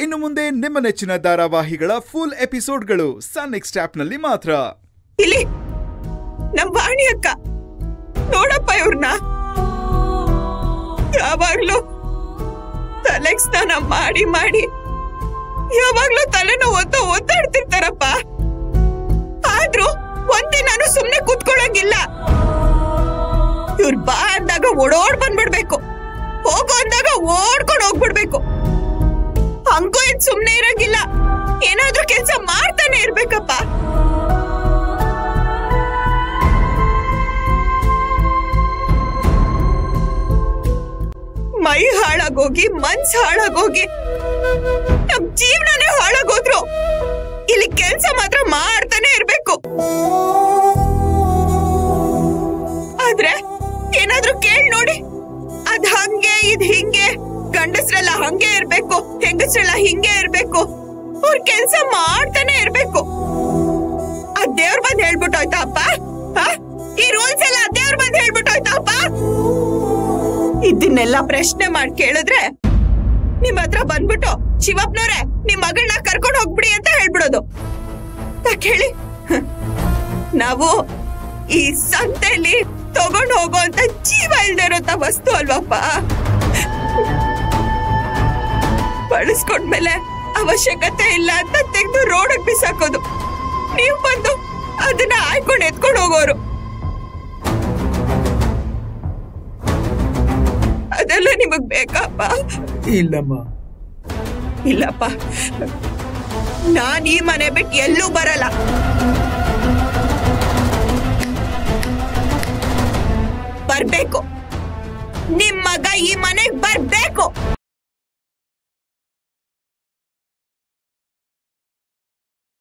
ಇನ್ನು ಮುಂದೆ ನಿಮ್ಮ ನೆಚ್ಚಿನ ಧಾರಾವಾಹಿಗಳ ಫುಲ್ ಎಪಿಸೋಡ್ಗಳು ಸನ್ ಎಕ್ಸ್ನಲ್ಲಿ ಮಾತ್ರ. ಇಲ್ಲಿ ನಮ್ಮ ವಾಣಿ ಅಕ್ಕ. ನೋಡಪ್ಪ ಇವ್ರನ್ನ ಯಾವಾಗ್ಲೂ ತಲೆಗ್ ಸ್ನಾನ ಮಾಡಿ ಮಾಡಿ ಯಾವಾಗ್ಲೂ ತಲೆನ ಒತ್ತ ಒತ್ತಾಡ್ತಿರ್ತಾರಪ್ಪ ಆದ್ರೂ ಒಂದಿನಾನು ಸುಮ್ನೆ ಕೂತ್ಕೊಳ್ಳಂಗಿಲ್ಲ. ಇವ್ರು ಬಾ ಅಂದಾಗ ಓಡೋಡ್ ಬಂದ್ಬಿಡ್ಬೇಕು. ಹೋಗೋ ಅಂದಾಗ ಓಡ್ಕೊಂಡು ಹೋಗ್ಬಿಡ್ಬೇಕು. ಹಂಗೂ ಇದ್ ಸುಮ್ನೆ ಇರಂಗಿಲ್ಲ. ಏನಾದ್ರೂ ಕೆಲ್ಸ ಮಾಡ್ತಾನೆ ಇರ್ಬೇಕಪ್ಪ. ಮೈ ಹಾಳಾಗೋಗಿ, ಮನ್ಸ್ ಹಾಳಾಗೋಗಿ, ನಮ್ ಜೀವನನೇ ಹಾಳಾಗೋದ್ರು ಇಲ್ಲಿ ಕೆಲ್ಸ ಮಾತ್ರ ಮಾಡ್ತಾನೆ ಇರ್ಬೇಕು. ಆದ್ರೆ ಏನಾದ್ರೂ ಕೇಳ್ ನೋಡಿ. ಅದ್ ಹಂಗೆ, ಇದ್ ಹಿಂಗೆ. ಹಂಗೆ ಇರ್ಬೇಕು, ಹೆಂಗಸ್ರೆಲ್ಲ ಹಿಂಗೆ ಇರ್ಬೇಕು. ಅವ್ರ ಕೆಲ್ಸ ಮಾಡ್ತಾನೆ ಇರ್ಬೇಕು. ಆ ದೇವ್ರ ಬಂದ್ ಹೇಳ್ಬಿಟ್ಟು ಹೋಯ್ತಾ ಅಪ್ಪ? ಈ ರೂಲ್ಸ್ ಎಲ್ಲ ದೇವ್ರ ಬಂದ್ ಹೇಳ್ಬಿಟ್ಟೋಯ್ತಾ ಅಪ್ಪ? ಇದನ್ನೆಲ್ಲ ಪ್ರಶ್ನೆ ಮಾಡಿ ಕೇಳಿದ್ರೆ ನಿಮ್ ಹತ್ರ ಬಂದ್ಬಿಟ್ಟು ಶಿವಪ್ಪನವ್ರೆ, ನಿಮ್ ಮಗಳನ್ನ ಕರ್ಕೊಂಡು ಹೋಗ್ಬಿಡಿ ಅಂತ ಹೇಳ್ಬಿಡೋದು. ಕೇಳಿ ನಾವು ಈ ಸಂತೆಯಲ್ಲಿ ತಗೊಂಡ್ ಹೋಗೋ ಅಂತ ಜೀವ ಇಲ್ದೇ ವಸ್ತು ಅಲ್ವಪ್ಪ. ಬಳಸ್ಕೊಂಡ್ಮೇಲೆ ಅವಶ್ಯಕತೆ ಇಲ್ಲ ಅಂತ ತೆಗೆದು ರೋಡಕ್ಕೆ ಬಿಸಾಕೋದು. ನೀವು ಬಂದು ಅದನ್ನ ಆಯ್ಕೊಂಡು ಎತ್ಕೊಂಡು ಹೋಗೋರು. ಅದೆಲ್ಲ ನಿಮಗ್ ಬೇಕಪ್ಪ ಇಲ್ಲಮ್ಮ. ಇಲ್ಲಪ್ಪ. ನಾನ್ ಈ ಮನೆ ಬಿಟ್ಟು ಎಲ್ಲೂ ಬರಲ್ಲ. ಬರ್ಬೇಕು. ನಿಮ್ ಮಗ ಈ ಮನೆಗ್ ಬರ್ಬೇಕು.